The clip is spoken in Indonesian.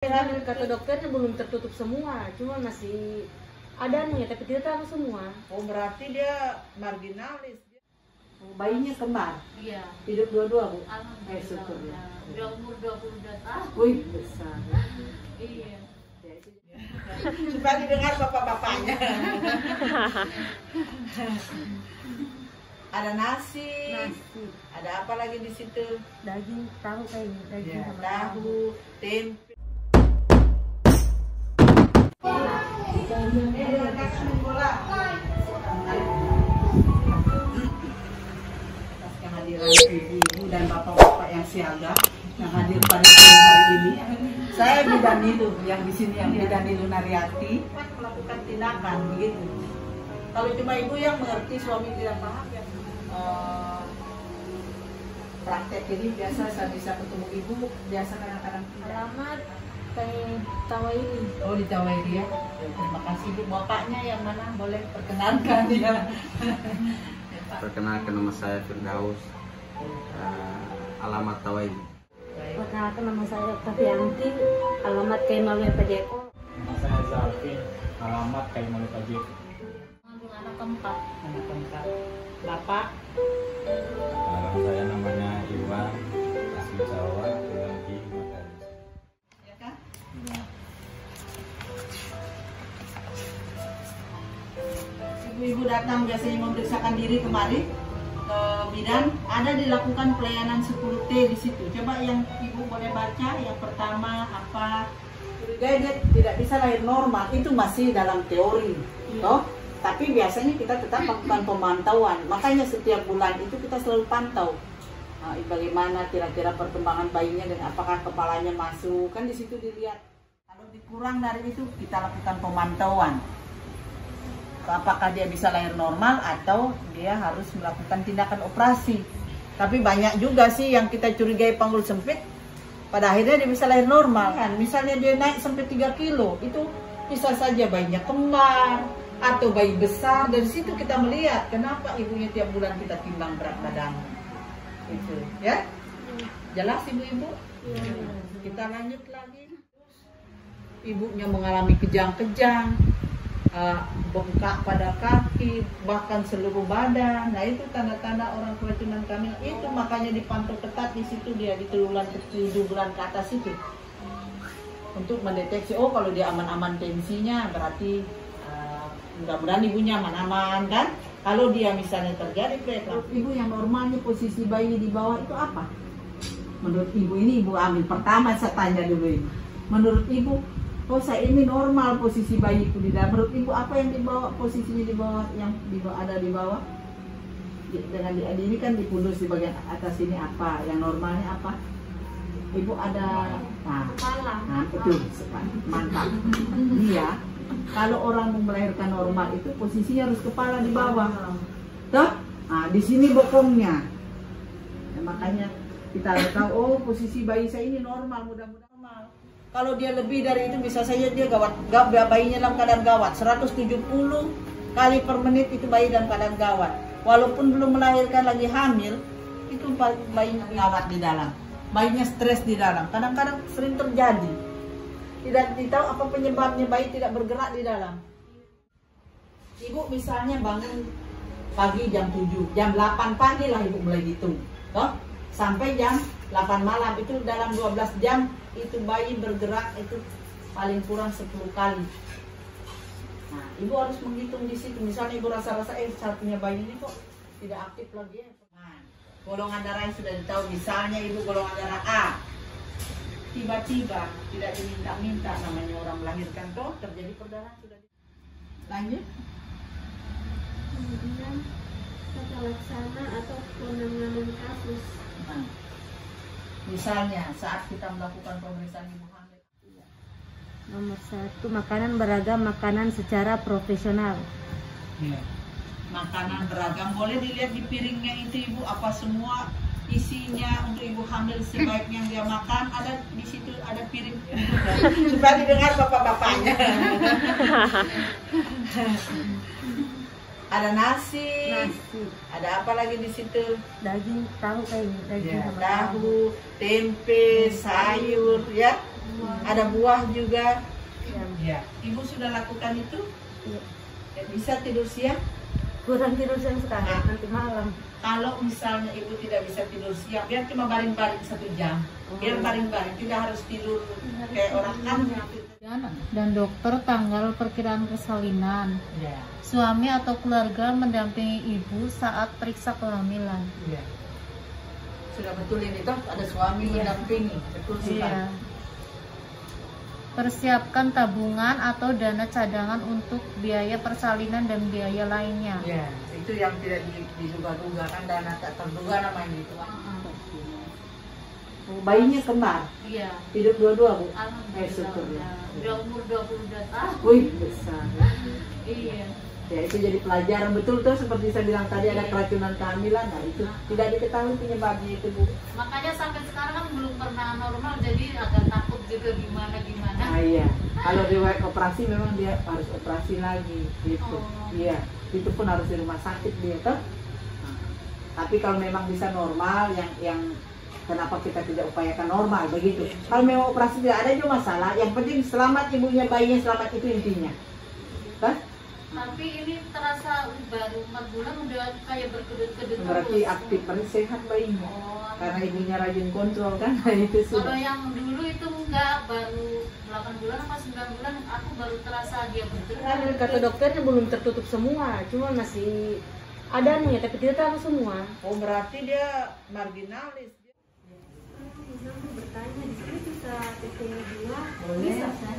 Hamil kata dokternya belum tertutup semua, cuma masih ada nih, tapi tidak terlalu semua. Oh berarti dia marginalis. Oh, bayinya kembar, Iya. hidup dua-dua bu. Alhamdulillah. Eh, syukur ya. Udah umur 22 tahun. Wih besar. Iya. Supaya didengar bapak-bapaknya. ada nasi, Nasi, ada apa lagi di situ? daging, tahu kayaknya, daging Ya, tahu, tempe. Ibu dan bapak-bapak yang siaga yang hadir pada hari ini. Saya bidan yang di sini yang bidan Nilu Nariati melakukan tindakan begitu. Kalau cuma ibu yang mengerti suami tidak paham ya. eh, praktek ini biasa saya bisa ketemu ibu biasa kadang-kadang tidak. Tawa ini. Oh di Tawairi ya. Ya, Terima kasih Bu. Bapaknya yang mana boleh perkenalkan ya. Perkenalkan nama saya Firdaus. Eh, alamat Tawai. Perkenalkan nama saya Oktavianti, alamat kayak Maluya Pajeko. Nama saya Zalvin, alamat kayak Malu Pajek. Mengandung anak keempat. Anak keempat. Bapak Nama saya namanya Iwan asli Jawa, Ibu-ibu datang biasanya memeriksakan diri kemari ke bidan ada dilakukan pelayanan 10T di situ. Coba yang ibu boleh baca yang pertama apa? Curiga tidak bisa lahir normal itu masih dalam teori, toh. Tapi biasanya kita tetap lakukan pemantauan. Makanya setiap bulan itu kita selalu pantau. Nah, bagaimana kira-kira perkembangan bayinya dan apakah kepalanya masuk kan di situ dilihat. Kalau dikurang dari itu kita lakukan pemantauan apakah dia bisa lahir normal atau dia harus melakukan tindakan operasi. Tapi banyak juga sih yang kita curigai panggul sempit, pada akhirnya dia bisa lahir normal kan. Misalnya dia naik sampai 3 kilo, itu bisa saja bayinya kembar atau bayi besar. Dari situ kita melihat kenapa ibunya tiap bulan kita timbang berat badan. Itu, ya. Jelas ibu-ibu? Kita lanjut lagi. Ibunya mengalami kejang-kejang, uh, bengkak pada kaki, bahkan seluruh badan. Nah itu tanda-tanda orang keracunan kami. Itu makanya dipantau ketat di situ dia di tujuh tujuh bulan ke atas itu untuk mendeteksi oh kalau dia aman-aman tensinya berarti uh, mudah-mudahan ibunya aman-aman kan. Kalau dia misalnya terjadi preeklamsi, ibu yang normalnya posisi bayi di bawah itu apa? Menurut ibu ini ibu ambil pertama saya tanya dulu ini. Menurut ibu oh saya ini normal posisi bayiku di dalam menurut ibu apa yang di bawah posisinya di bawah yang di bawah ada di bawah? Dengan di, ini kan di pundus di bagian atas ini apa? Yang normalnya apa? Ibu ada nah, Kepala. nah betul mantap. Dia kalau orang mau melahirkan normal itu posisinya harus kepala di bawah. Toh? Nah di sini bokongnya. Ya, makanya kita tahu oh posisi bayi saya ini normal mudah-mudahan normal. Kalau dia lebih dari itu bisa saja dia gawat gawat bayinya dalam keadaan gawat. 170 kali per menit itu bayi dalam keadaan gawat. Walaupun belum melahirkan lagi hamil itu ba- bayinya gawat di dalam. Bayinya stres di dalam. Kadang-kadang sering terjadi. Tidak ditahu apa penyebabnya bayi tidak bergerak di dalam. Ibu misalnya bangun pagi jam 7 jam 8 pagi lah ibu mulai hitung. Toh sampai jam 8 malam. Itu dalam 12 jam itu bayi bergerak itu paling kurang 10 kali. Nah ibu harus menghitung di situ. Misalnya ibu rasa-rasa eh satunya bayi ini kok tidak aktif lagi ya. Nah, golongan darah yang sudah ditahu. Misalnya ibu golongan darah A tiba-tiba tidak diminta-minta namanya orang melahirkan toh terjadi perdarahan sudah lanjut. Kemudian tata laksana atau penanganan kasus? Nah, misalnya saat kita melakukan pemeriksaan ibu hamil, Nomor satu, makanan beragam, makanan secara profesional. makanan beragam. Boleh dilihat di piringnya itu ibu apa semua isinya untuk ibu hamil sebaiknya yang dia makan? Ada di situ ada piring. Supaya didengar bapak-bapaknya ada nasi, Nasi, ada apa lagi di situ daging, tahu kayaknya, daging ya, tahu tempe sayur ya ada buah juga. Ya. Ya, ibu sudah lakukan itu? Iya. Ya, bisa tidur siang? kurang tidur siang sekarang nanti malam Kalau misalnya ibu tidak bisa tidur siang, biar cuma baring-baring satu jam. Biar baring-baring, tidak harus tidur kayak orang kan. Dan dokter tanggal perkiraan persalinan. Ya, Suami atau keluarga mendampingi ibu saat periksa kehamilan. ya. Sudah betul ini toh ada suami mendampingi, betul sekali. Iya. Persiapkan tabungan atau dana cadangan untuk biaya persalinan dan biaya lainnya. Ya, itu yang tidak di- diduga-duga kan dana tak terduga namanya itu. Oh, Bayinya kembar, Iya. hidup dua-dua bu. Eh, Alhamdulillah. syukur ya. udah- umur 22 tahun. Wih besar. Iya. Ya itu jadi pelajaran betul tuh seperti saya bilang tadi ada keracunan kehamilan. Nah itu tidak diketahui penyebabnya itu bu. Makanya sampai sekarang kan belum pernah normal jadi agak takut juga gimana gimana. Nah iya. Kalau riwayat operasi memang dia harus operasi lagi gitu. Oh. Iya. Itu pun harus di rumah sakit dia tuh. Nah, tapi kalau memang bisa normal yang yang kenapa kita tidak upayakan normal begitu. Kalau memang operasi tidak ada juga masalah. Yang penting selamat ibunya bayinya selamat itu intinya. Kan? Tapi ini terasa baru 4 bulan udah kayak berkedut-kedut Berarti terus. aktif berarti sehat bayinya. Oh, Karena ibunya rajin kontrol kan. Nah, itu Kalau sudah. yang dulu itu enggak baru 8 bulan apa 9 bulan aku baru terasa dia bergerak. kan kata dokternya belum tertutup semua cuma masih ada nih tapi tidak tahu semua Oh berarti dia marginalis. Bertanya di sini bisa TT dua Boleh. bisa kan?